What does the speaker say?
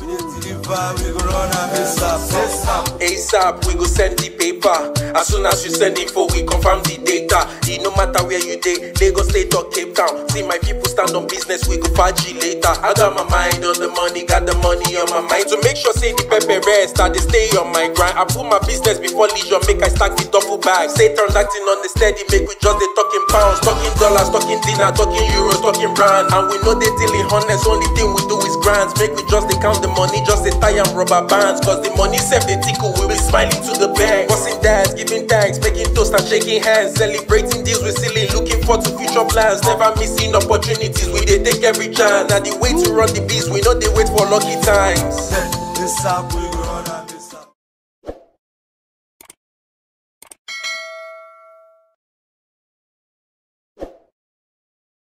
We go run am ASAP, ASAP. We go send the paper. As soon as you send info, we confirm the data. It no matter where you dey, Lagos State or Cape Town. See my people stand on business, we go party later. I got my mind on the money, got the money on my mind. To make sure say the pepper rest, I dey stay on my grind. I put my business before leisure, make I stack the duffel bag. Stay transacting on the steady, make we just dey talking pounds, talking dollars, talking dinar, talking euros, talking brand. And we know they dealing honest, only thing we do is grants. Make we just dey count the money, just dey tie am rubber bands. Cause the money sef dey tickle, we be smiling to the bank. Busting dance, giving thanks, making toast and shaking hands. Celebrating deals with silly, looking forward to future plans. Never missing opportunities, we dey take every chance. Now the way to run the beast, we know they wait for lucky times. ASAP, we run am